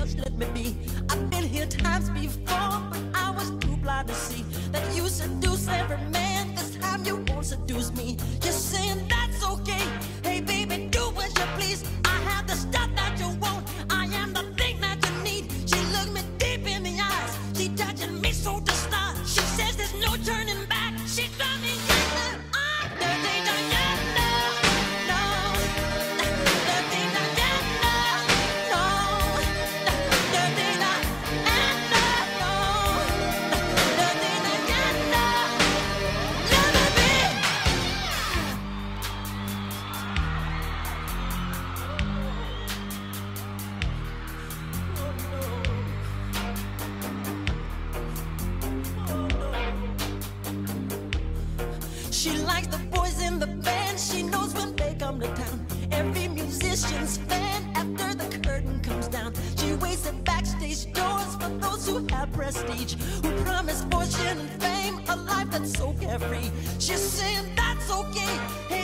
just let me be. I've been here times before, but I was too blind to see that you seduce every man. This time you won't seduce me. She likes the boys in the band. She knows when they come to town. Every musician's fan after the curtain comes down. She waits at backstage doors for those who have prestige, who promise fortune and fame, a life that's so carefree. She's saying that's okay. Hey,